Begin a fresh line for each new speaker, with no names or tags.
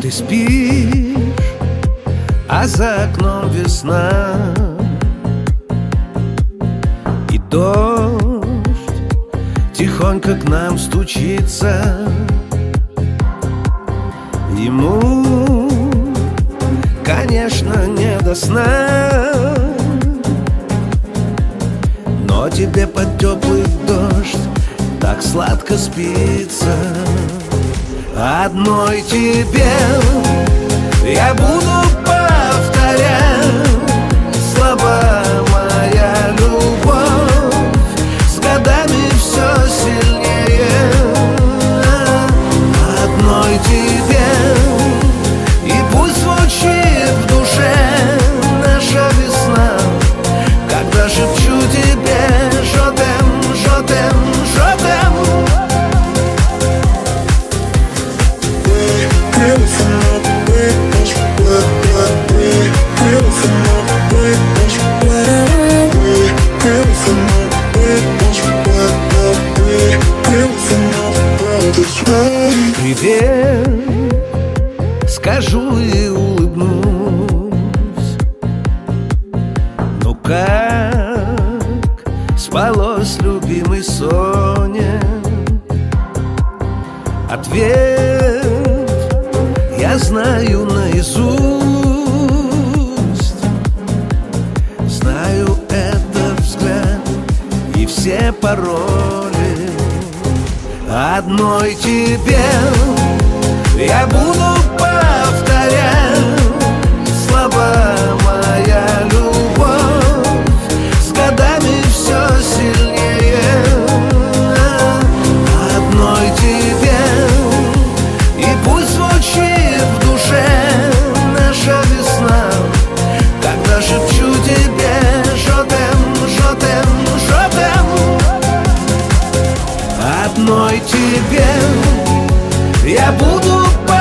Ты спишь, а за окном весна. И дождь тихонько к нам стучится. Ему, конечно, не до сна. Но тебе под теплый дождь так сладко спится Одной тебе я буду улыбнусь. Ну как спалось, любимый Соня? Ответ я знаю наизусть. Знаю этот взгляд и все пароли. Одной тебе я буду тебе. Я буду по